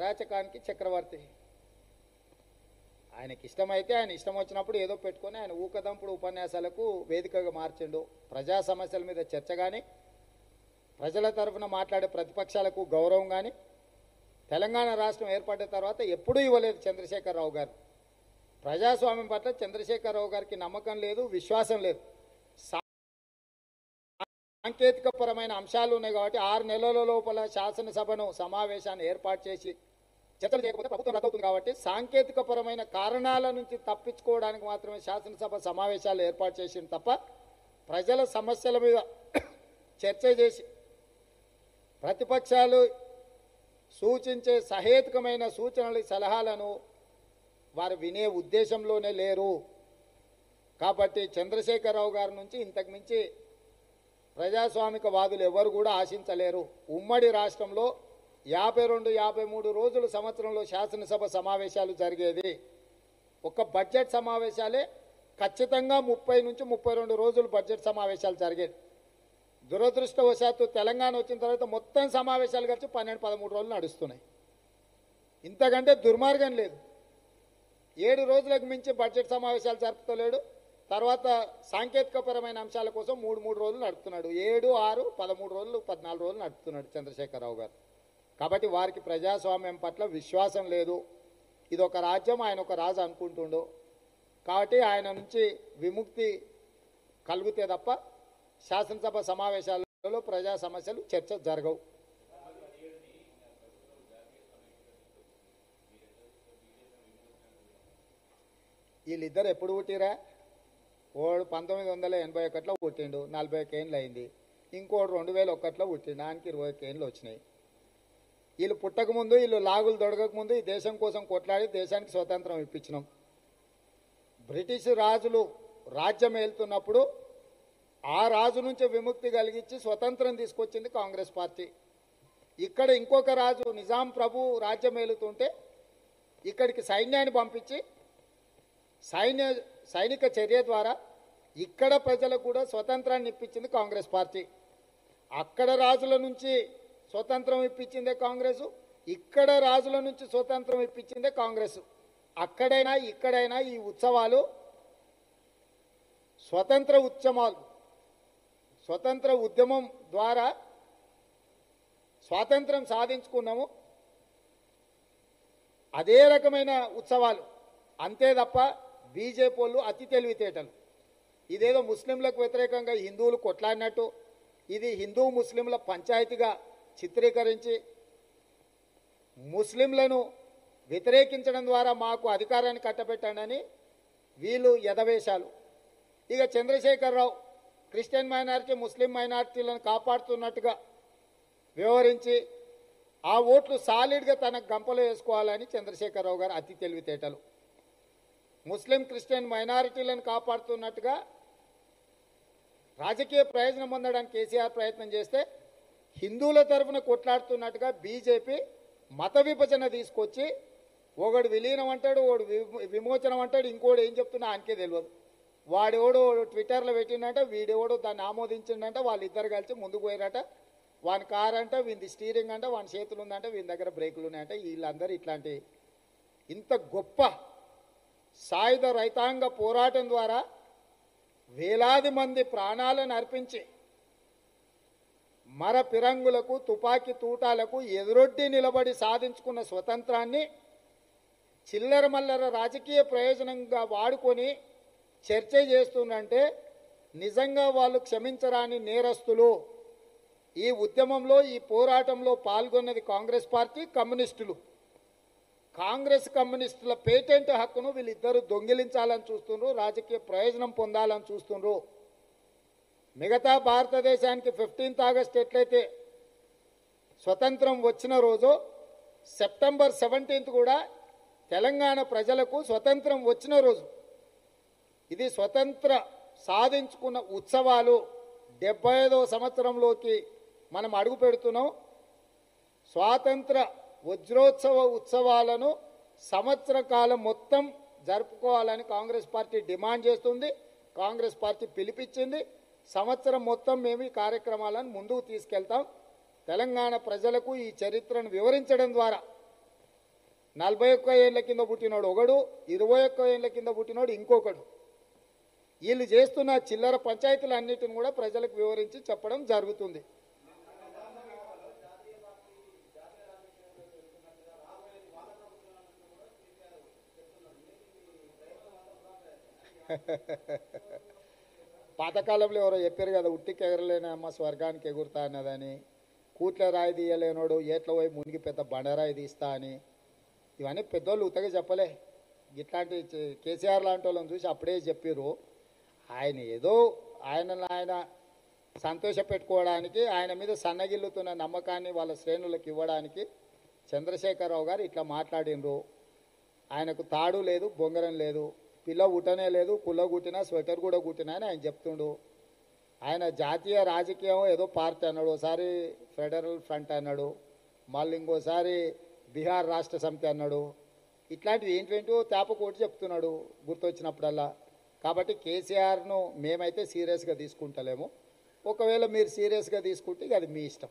అరాచకానికి చక్రవర్తి. ఆయనకి ఇష్టమైతే ఆయన ఇష్టం వచ్చినప్పుడు ఏదో పెట్టుకొని ఆయన ఊకదంపుడు ఉపన్యాసాలకు వేదికగా మార్చిండు. ప్రజా సమస్యల మీద చర్చ కానీ ప్రజల తరఫున మాట్లాడే ప్రతిపక్షాలకు గౌరవం కానీ తెలంగాణ రాష్ట్రం ఏర్పడిన తర్వాత ఎప్పుడూ ఇవ్వలేదు చంద్రశేఖరరావు గారు. ప్రజాస్వామ్యం పట్ల చంద్రశేఖరరావు గారికి నమ్మకం లేదు విశ్వాసం లేదు. సా- సాంకేతికపరమైన అంశాలు ఉన్నాయి కాబట్టి ఆరు నెలల లోపల శాసనసభను సమావేశాన్ని ఏర్పాటు చేసి చర్చలు చేయకపోతే ప్రభుత్వం రద్దవుతుంది కాబట్టి సాంకేతికపరమైన కారణాల నుంచి తప్పించుకోవడానికి మాత్రమే శాసనసభ సమావేశాలు ఏర్పాటు చేసింది తప్ప ప్రజల సమస్యల మీద చర్చ చేసి ప్రతిపక్షాలు సూచించే సహేతుకమైన సూచనలు సలహాలను వారు వినే ఉద్దేశంలోనే లేరు. కాబట్టి చంద్రశేఖరరావు గారి నుంచి ఇంతకుమించి ప్రజాస్వామిక వాదులు ఎవరు కూడా ఆశించలేరు. ఉమ్మడి రాష్ట్రంలో యాభై రెండు యాభై మూడు రోజులు సంవత్సరంలో శాసనసభ సమావేశాలు జరిగేది. ఒక బడ్జెట్ సమావేశాలే ఖచ్చితంగా ముప్పై నుంచి ముప్పై రెండు రోజులు బడ్జెట్ సమావేశాలు జరిగేది దురదృష్టవశాత్తు తెలంగాణ వచ్చిన తర్వాత మొత్తం సమావేశాలు కలిసి పన్నెండు పదమూడు రోజులు నడుస్తున్నాయి. ఇంతకంటే దుర్మార్గం లేదు. ఏడు రోజులకు మించి బడ్జెట్ సమావేశాలు జరుపుతలేడు. తర్వాత సాంకేతికపరమైన అంశాల కోసం మూడు మూడు రోజులు నడుపుతున్నాడు. ఏడు ఆరు పదమూడు రోజులు పద్నాలుగు రోజులు నడుపుతున్నాడు చంద్రశేఖరరావు గారు. కాబట్టి వారికి ప్రజాస్వామ్యం పట్ల విశ్వాసం లేదు. ఇది ఒక రాజ్యం ఆయన ఒక రాజు అనుకుంటుండు. కాబట్టి ఆయన నుంచి విముక్తి కలిగితే తప్ప శాసనసభ సమావేశాలలో ప్రజా సమస్యలు చర్చ జరగవు. వీళ్ళిద్దరు ఎప్పుడు పుట్టిరా ఓడు పంతొమ్మిది వందల ఎనభై ఒకటిలో పుట్టిండు నలభై ఒక ఏండ్లు అయింది. ఇంకోడు రెండు వేల ఒకటిలో పుట్టిండు ఆయనకి ఇరవై ఒక ఏండ్లు వచ్చినాయి. వీళ్ళు పుట్టకముందు వీళ్ళు లాగులు దొడగకముందు ఈ దేశం కోసం కొట్లాడి దేశానికి స్వతంత్రం ఇప్పించినాం. బ్రిటిష్ రాజులు రాజ్యం ఏలుతున్నప్పుడు ఆ రాజు నుంచి విముక్తి కలిగించి స్వతంత్రం తీసుకొచ్చింది కాంగ్రెస్ పార్టీ. ఇక్కడ ఇంకొక రాజు నిజాం ప్రభు రాజ్యం ఏలుతుంటే ఇక్కడికి సైన్యాన్ని పంపించి సైన్య సైనిక చర్య ద్వారా ఇక్కడ ప్రజలకు కూడా స్వతంత్రాన్ని ఇప్పించింది కాంగ్రెస్ పార్టీ. అక్కడ రాజుల నుంచి స్వతంత్రం ఇప్పించిందే కాంగ్రెస్ ఇక్కడ రాజుల నుంచి స్వతంత్రం ఇప్పించిందే కాంగ్రెస్. అక్కడైనా ఇక్కడైనా ఈ ఉత్సవాలు స్వతంత్ర ఉద్యమాలు స్వతంత్ర ఉద్యమం ద్వారా స్వాతంత్రం సాధించుకున్నాము. అదే రకమైన ఉత్సవాలు. అంతే తప్ప బీజేపీ వాళ్ళు అతి తెలివితేటలు. ఇదేదో ముస్లింలకు వ్యతిరేకంగా హిందువులు కొట్లాడినట్టు ఇది హిందూ ముస్లింల పంచాయతీగా చిత్రీకరించి ముస్లింలను వ్యతిరేకించడం ద్వారా మాకు అధికారాన్ని కట్టబెట్టాడని వీళ్ళు ఎదవేశాలు. ఇక చంద్రశేఖరరావు క్రిస్టియన్ మైనారిటీ ముస్లిం మైనారిటీలను కాపాడుతున్నట్టుగా వ్యవహరించి ఆ ఓట్లు సాలిడ్గా తన గంపలో వేసుకోవాలని చంద్రశేఖరరావు గారు అతి తెలివితేటలు. ముస్లిం క్రిస్టియన్ మైనారిటీలను కాపాడుతున్నట్టుగా రాజకీయ ప్రయోజనం పొందడానికి కేసీఆర్ ప్రయత్నం చేస్తే హిందువుల తరఫున కొట్లాడుతున్నట్టుగా బీజేపీ మత విభజన తీసుకొచ్చి ఒకడు విలీనం అంటాడు ఒకడు విమోచనం అంటాడు ఇంకోడు ఏం చెప్తున్నా ఆయనకే తెలియదు. వాడెవడో ట్విట్టర్లో పెట్టిండంట వీడెవడో దాన్ని ఆమోదించిండంట వాళ్ళిద్దరు కలిసి ముందుకు పోయారట. వాని కార్ అంట వీంది స్టీరింగ్ అంట వాని చేతులు ఉందంట వీని దగ్గర బ్రేకులు ఉన్నాయంట వీళ్ళందరూ ఇట్లాంటి ఇంత గొప్ప సాయుధ రైతాంగ పోరాటం ద్వారా వేలాది మంది ప్రాణాలను అర్పించి మర పిరంగులకు తుపాకీ తూటాలకు ఎదురొడ్డి నిలబడి సాధించుకున్న స్వతంత్రాన్ని చిల్లర మల్లర రాజకీయ ప్రయోజనంగా వాడుకొని చర్చ చేస్తుందంటే నిజంగా వాళ్ళు క్షమించరాని నేరస్తులు. ఈ ఉద్యమంలో ఈ పోరాటంలో పాల్గొన్నది కాంగ్రెస్ పార్టీ కమ్యూనిస్టులు. కాంగ్రెస్ కమ్యూనిస్టుల పేటెంట్ హక్కును వీళ్ళిద్దరూ దొంగిలించాలని చూస్తుండ్రు రాజకీయ ప్రయోజనం పొందాలని చూస్తుండ్రు. మిగతా భారతదేశానికి ఫిఫ్టీన్త్ ఆగస్ట్ ఎట్లయితే స్వతంత్రం వచ్చిన రోజు సెప్టెంబర్ సెవెంటీన్త్ కూడా తెలంగాణ ప్రజలకు స్వతంత్రం వచ్చిన రోజు. ఇది స్వతంత్ర సాధించుకున్న ఉత్సవాలు. డెబ్బై ఐదవ సంవత్సరంలోకి మనం అడుగు పెడుతున్నాం. స్వాతంత్ర వజ్రోత్సవ ఉత్సవాలను సంవత్సర కాలం మొత్తం జరుపుకోవాలని కాంగ్రెస్ పార్టీ డిమాండ్ చేస్తుంది. కాంగ్రెస్ పార్టీ పిలిపించింది. సంవత్సరం మొత్తం మేము ఈ కార్యక్రమాలను ముందుకు తీసుకెళ్తాం. తెలంగాణ ప్రజలకు ఈ చరిత్రను వివరించడం ద్వారా. నలభై ఒక్క ఏళ్ళ కింద పుట్టినోడు ఒకడు ఇరవై ఒక్క ఏళ్ళ కింద పుట్టినోడు ఇంకొకడు. వీళ్ళు చేస్తున్న చిల్లర పంచాయతీలన్నిటిని కూడా ప్రజలకు వివరించి చెప్పడం జరుగుతుంది. పాతకాలంలో ఎవరో చెప్పారు కదా ఉట్టికి ఎగరలేని అమ్మ స్వర్గానికి ఎగురుతా అన్నదని. కూట్ల రాయి తీయలేనోడు ఏట్ల పోయి మునిగి పెద్ద బండరాయి తీస్తా అని. ఇవన్నీ పెద్దోళ్ళు ఉత్తగా చెప్పలే. ఇట్లాంటి కేసీఆర్ లాంటి వాళ్ళని చూసి అప్పుడే చెప్పారు ఆయన ఏదో ఆయన ఆయన సంతోష పెట్టుకోవడానికి ఆయన మీద సన్నగిల్లుతున్న నమ్మకాన్ని వాళ్ళ శ్రేణులకు ఇవ్వడానికి చంద్రశేఖరరావు గారు ఇట్లా మాట్లాడినరు ఆయనకు తాడు లేదు బొంగరం లేదు. పిల్ల గుట్టనే లేదు కుల్ల కుట్టినా స్వెటర్ కూడా కుట్టినా అని ఆయన చెప్తుండు. ఆయన జాతీయ రాజకీయం ఏదో పార్టీ అన్నాడు ఒకసారి ఫెడరల్ ఫ్రంట్ అన్నాడు మళ్ళీ ఇంకోసారి బీహార్ రాష్ట్ర సమితి అన్నాడు. ఇట్లాంటివి ఏంటంటూ తేపకోటి చెప్తున్నాడు గుర్తొచ్చినప్పుడల్లా. కాబట్టి కేసీఆర్ను మేమైతే సీరియస్గా తీసుకుంటలేము. ఒకవేళ మీరు సీరియస్గా తీసుకుంటే అది మీ ఇష్టం.